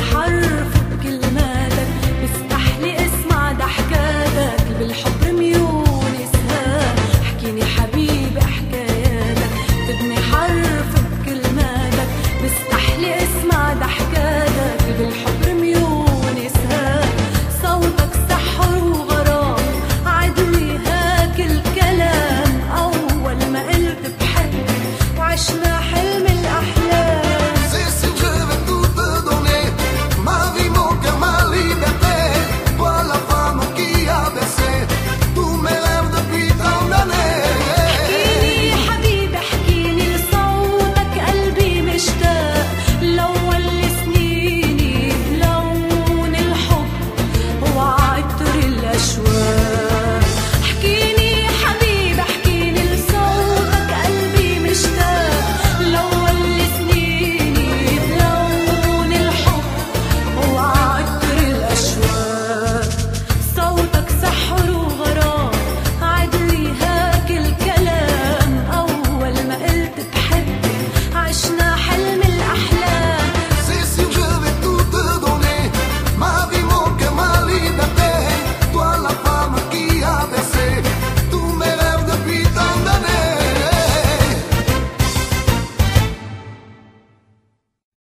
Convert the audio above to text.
حرف